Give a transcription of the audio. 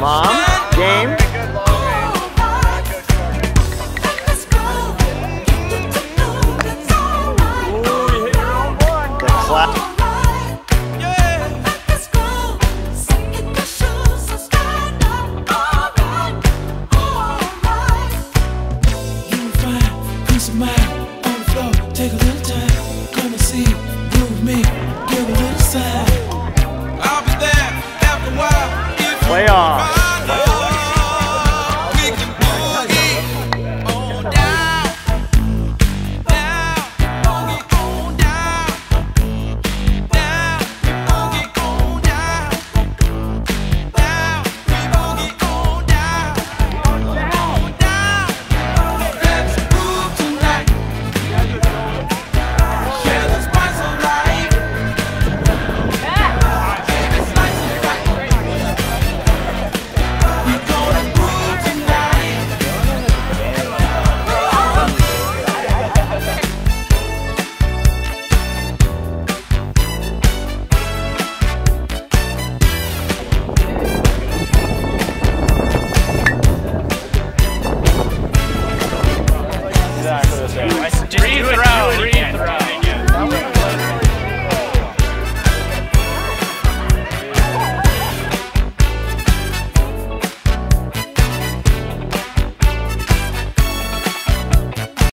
mom. Game. Just, re-throw, re-throw.